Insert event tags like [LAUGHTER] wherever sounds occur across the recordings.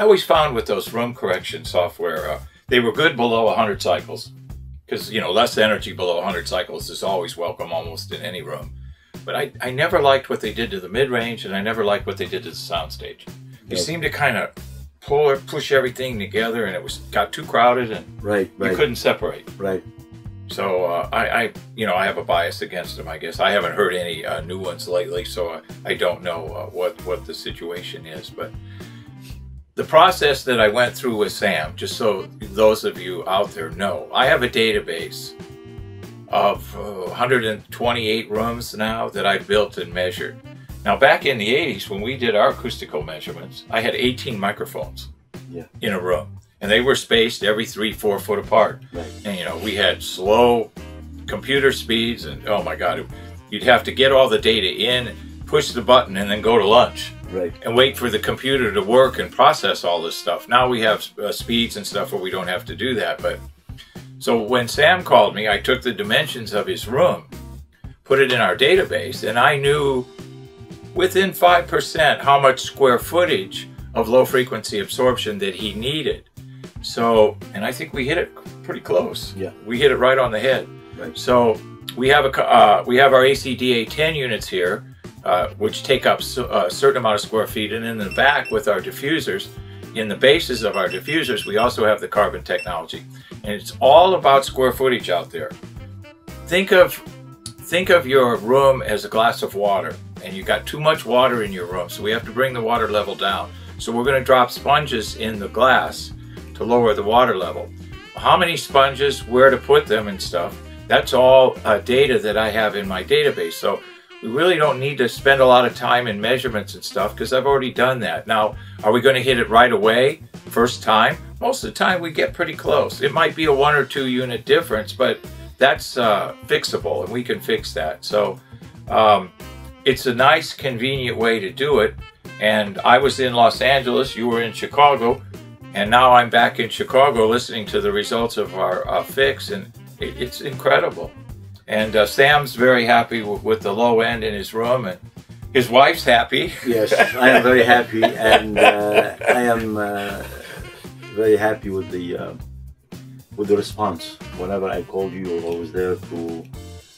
I always found with those room correction software, uh, they were good below 100 cycles. Because, you know, less energy below 100 cycles is always welcome almost in any room. But I, I never liked what they did to the mid-range, and I never liked what they did to the soundstage. They Yep. seemed to kind of pull or push everything together, and it was got too crowded, and Right, you right, couldn't separate. right. So uh, I, I, you know, I have a bias against them. I guess I haven't heard any uh, new ones lately, so I, I don't know uh, what what the situation is. But the process that I went through with Sam, just so those of you out there know, I have a database of uh, 128 rooms now that I built and measured. Now, back in the 80s, when we did our acoustical measurements, I had 18 microphones Yeah. in a room, and they were spaced every three, four foot apart Right. and you know we had slow computer speeds and oh my god you'd have to get all the data in push the button and then go to lunch Right. and wait for the computer to work and process all this stuff now we have uh, speeds and stuff where we don't have to do that but so when sam called me i took the dimensions of his room put it in our database and i knew within 5% how much square footage of low frequency absorption that he needed so and i think we hit it pretty close Yeah. we hit it right on the head Right. so we have a uh, we have our ACDA 10 units here, uh, which take up so- a certain amount of square feet, and in the back with our diffusers, in the bases of our diffusers, we also have the carbon technology, and it's all about square footage out there. Think of think of your room as a glass of water, and you got too much water in your room, so we have to bring the water level down. So we're going to drop sponges in the glass to lower the water level. How many sponges, where to put them, and stuff that's all uh, data that I have in my database. So we really don't need to spend a lot of time in measurements and stuff because I've already done that. Now, are we going to hit it right away, first time? Most of the time we get pretty close. It might be a one or two unit difference, but that's uh, fixable and we can fix that. So um, it's a nice, convenient way to do it. And I was in Los Angeles, you were in Chicago, and now I'm back in Chicago listening to the results of our uh, fix, and it, it's incredible. And uh, Sam's very happy w- with the low end in his room, and his wife's happy. Yes, [LAUGHS] I am very happy, and uh, I am uh, very happy with the uh, with the response. Whenever I called you, you're always there to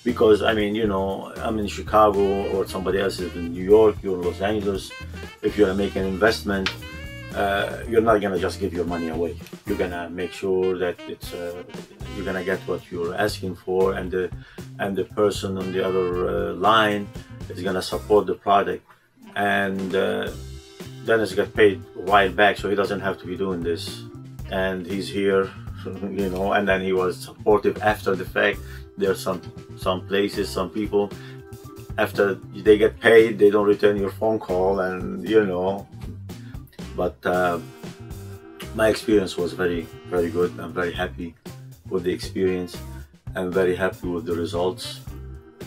because I mean, you know, I'm in Chicago or somebody else is in New York, you're in Los Angeles. If you're gonna make an investment, uh, you're not gonna just give your money away. You're gonna make sure that it's uh, you're gonna get what you're asking for, and the and the person on the other uh, line is gonna support the product, and uh, Dennis got paid a while back, so he doesn't have to be doing this, and he's here, [LAUGHS] you know, and then he was supportive after the fact. There's some some places, some people after they get paid, they don't return your phone call, and you know. But uh, my experience was very, very good. I'm very happy with the experience. I'm very happy with the results.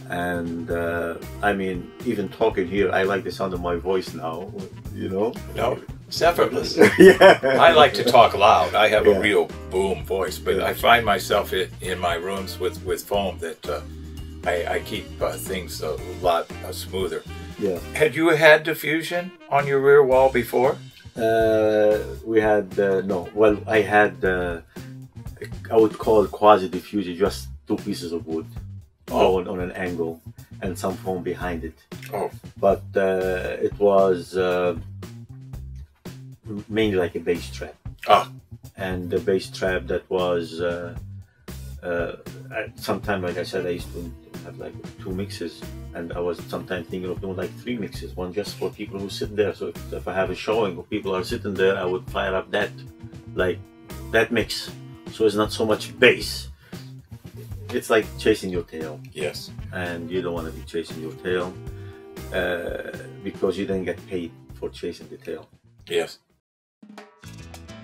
And uh, I mean, even talking here, I like the sound of my voice now. You know. No, it's effortless. [LAUGHS] yeah. I like to talk loud. I have Yeah. a real boom voice, but Yeah. I find myself in, in my rooms with, with foam that uh, I, I keep uh, things a lot uh, smoother. Yeah. Had you had diffusion on your rear wall before? Uh, we had uh, no. Well, I had. Uh, I would call quasi diffuser, just two pieces of wood, Oh. on, on an angle, and some foam behind it. Oh, But uh, it was uh, mainly like a bass trap. Ah. And the bass trap that was. Uh, uh, sometimes, like I said, I used to have like two mixes, and I was sometimes thinking of doing like three mixes, one just for people who sit there. So if, if I have a showing where people are sitting there, I would fire up that, like that mix. So it's not so much bass. It's like chasing your tail, yes. and you don't want to be chasing your tail uh, because you didn't get paid for chasing the tail. Yes.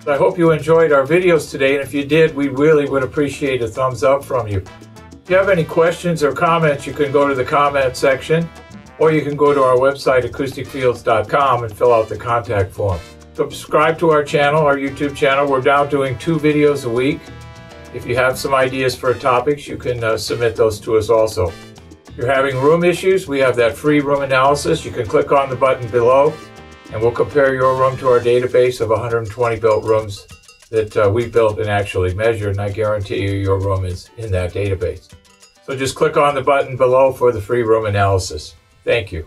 I hope you enjoyed our videos today, and if you did, we really would appreciate a thumbs up from you. If you have any questions or comments, you can go to the comment section, or you can go to our website, acousticfields.com, and fill out the contact form. Subscribe to our channel, our YouTube channel. We're now doing two videos a week. If you have some ideas for topics, you can uh, submit those to us also. If you're having room issues, we have that free room analysis. You can click on the button below and we'll compare your room to our database of 120 built rooms that uh, we built and actually measured, and I guarantee you your room is in that database. So just click on the button below for the free room analysis. Thank you.